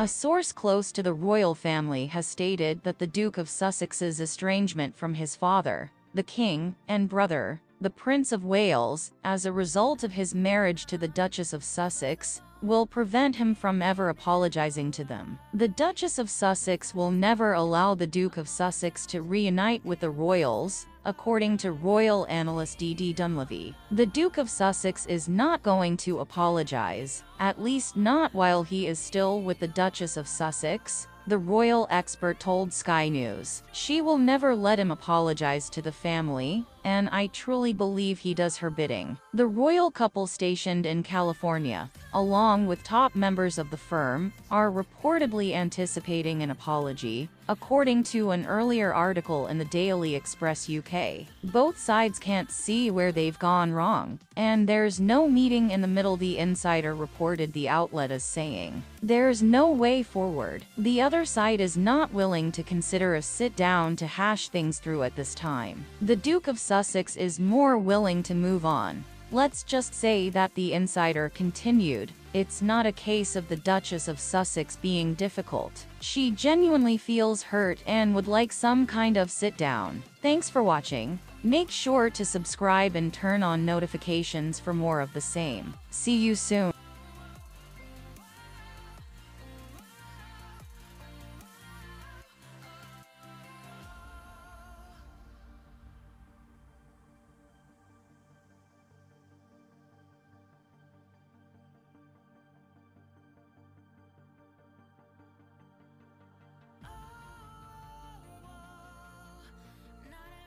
A source close to the royal family has stated that the Duke of Sussex's estrangement from his father, the king, and brother, the Prince of Wales, as a result of his marriage to the Duchess of Sussex, will prevent him from ever apologizing to them. The Duchess of Sussex will never allow the Duke of Sussex to reunite with the royals, according to royal analyst Dee Dee Dunleavy. The Duke of Sussex is not going to apologize, at least not while he is still with the Duchess of Sussex, the royal expert told Sky News. She will never let him apologize to the family, and I truly believe he does her bidding. The royal couple stationed in California, along with top members of the firm, are reportedly anticipating an apology, according to an earlier article in the Daily Express UK. Both sides can't see where they've gone wrong, and there's no meeting in the middle the insider reported the outlet as saying. There's no way forward. The other side is not willing to consider a sit down to hash things through at this time. The Duke of Sussex is more willing to move on. Let's just say that the insider continued. It's not a case of the Duchess of Sussex being difficult. She genuinely feels hurt and would like some kind of sit down. Thanks for watching. Make sure to subscribe and turn on notifications for more of the same. See you soon.